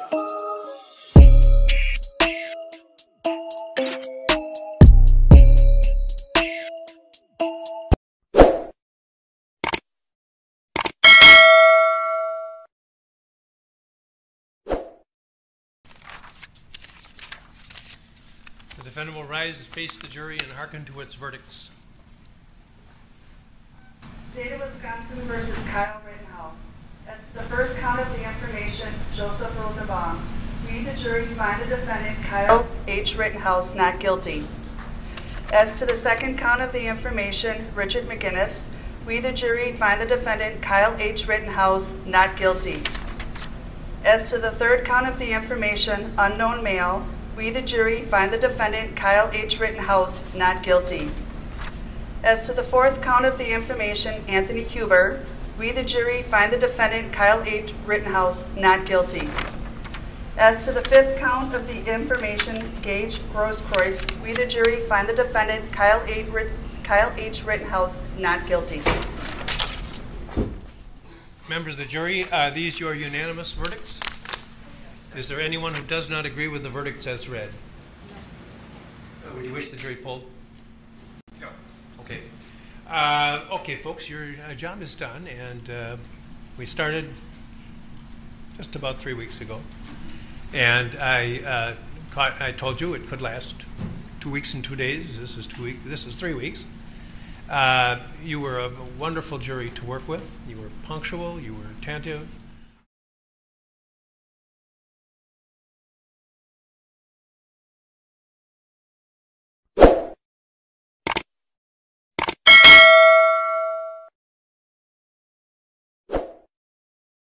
The defendant will rise and face the jury and hearken to its verdicts. State of Wisconsin versus Kyle Rittenhouse. As to the first count of the information, Joseph Rosenbaum. We, the jury, find the defendant Kyle H. Rittenhouse not guilty. As to the second count of the information, Richard McGinniss, we, the jury, find the defendant Kyle H. Rittenhouse not guilty. As to the third count of the information, unknown male, we, the jury, find the defendant Kyle H. Rittenhouse not guilty. As to the fourth count of the information, Anthony Huber, we, the jury, find the defendant Kyle H. Rittenhouse not guilty. As to the fifth count of the information, Gage Grosskreutz, we, the jury, find the defendant Kyle H. Rit- Kyle H. Rittenhouse not guilty. Members of the jury, are these your unanimous verdicts? Is there anyone who does not agree with the verdicts as read? Uh, Would you wish the jury polled? No. Okay. Uh, okay, folks, your uh, job is done, and uh, we started just about three weeks ago. And I, uh, caught, I told you it could last two weeks and two days. This is two weeks. This is three weeks. Uh, you were a wonderful jury to work with. You were punctual. You were attentive.